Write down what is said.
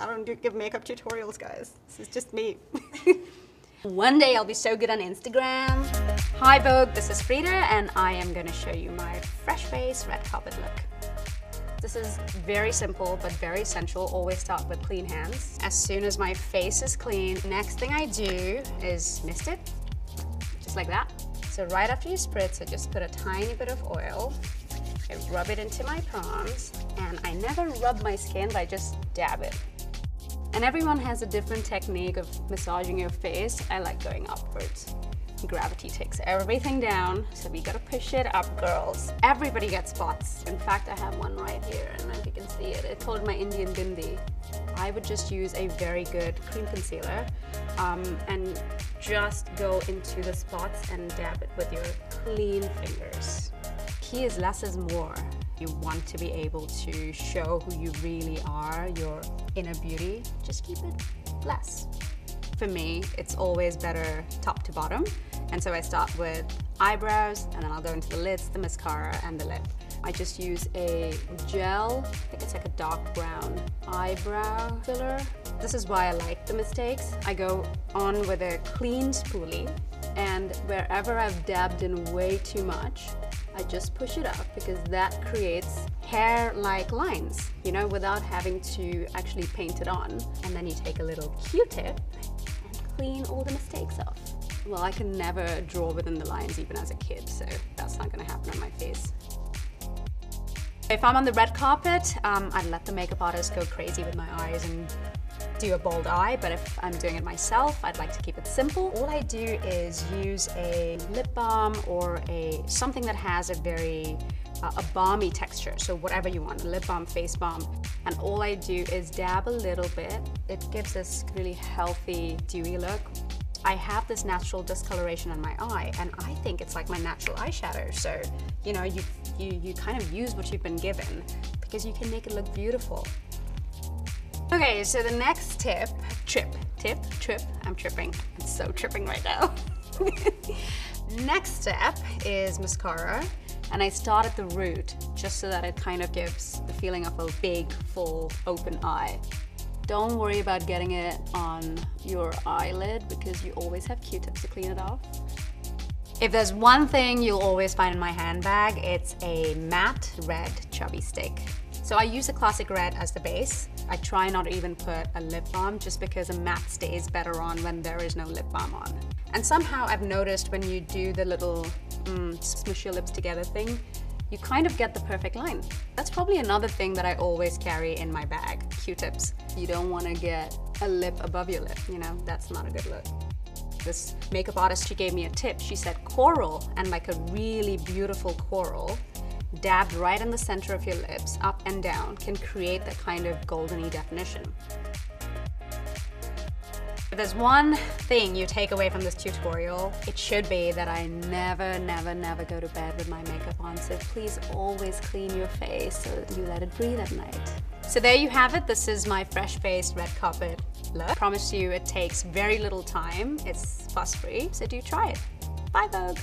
I don't do, give makeup tutorials, guys. This is just me. One day I'll be so good on Instagram. Hi Vogue, this is Freida and I am gonna show you my fresh face red carpet look. This is very simple but very essential. Always start with clean hands. As soon as my face is clean, next thing I do is mist it, just like that. So right after you spritz, I just put a tiny bit of oil. I rub it into my palms and I never rub my skin, but I just dab it. And everyone has a different technique of massaging your face. I like going upwards. Gravity takes everything down, so we gotta push it up, girls. Everybody gets spots. In fact, I have one right here, and if you can see it, it's called my Indian bindi. I would just use a very good cream concealer um, and just go into the spots and dab it with your clean fingers. Key is less is more. You want to be able to show who you really are, your inner beauty, just keep it less. For me, it's always better top to bottom. And so I start with eyebrows, and then I'll go into the lids, the mascara, and the lip. I just use a gel, I think it's like a dark brown eyebrow filler. This is why I like the mistakes. I go on with a clean spoolie, and wherever I've dabbed in way too much, I just push it up because that creates hair-like lines, you know, without having to actually paint it on. And then you take a little Q-tip and clean all the mistakes off. Well, I can never draw within the lines even as a kid, so that's not gonna happen on my face. If I'm on the red carpet, um, I'd let the makeup artist go crazy with my eyes and do a bold eye, but if I'm doing it myself, I'd like to keep it simple. All I do is use a lip balm or a something that has a very uh, a balmy texture, so whatever you want, lip balm, face balm, and all I do is dab a little bit. It gives this really healthy, dewy look. I have this natural discoloration on my eye, and I think it's like my natural eyeshadow. So, you know, you, you, you kind of use what you've been given because you can make it look beautiful. Okay, so the next tip, trip, tip, trip, I'm tripping. I'm so tripping right now. next step is mascara. And I start at the root, just so that it kind of gives the feeling of a big, full, open eye. Don't worry about getting it on your eyelid because you always have Q-tips to clean it off. If there's one thing you'll always find in my handbag, it's a matte red chubby stick. So I use a classic red as the base. I try not even put a lip balm just because a matte stays better on when there is no lip balm on. And somehow I've noticed when you do the little mm, smush your lips together thing, you kind of get the perfect line. That's probably another thing that I always carry in my bag, Q-tips. You don't want to get a lip above your lip, you know, that's not a good look. This makeup artist, she gave me a tip. She said coral and like a really beautiful coral dabbed right in the center of your lips, up and down, can create that kind of goldeny definition. If there's one thing you take away from this tutorial, it should be that I never, never, never go to bed with my makeup on, so please always clean your face so you let it breathe at night. So there you have it. This is my fresh face red carpet look. I promise you it takes very little time. It's fuss free, so do try it. Bye Vogue.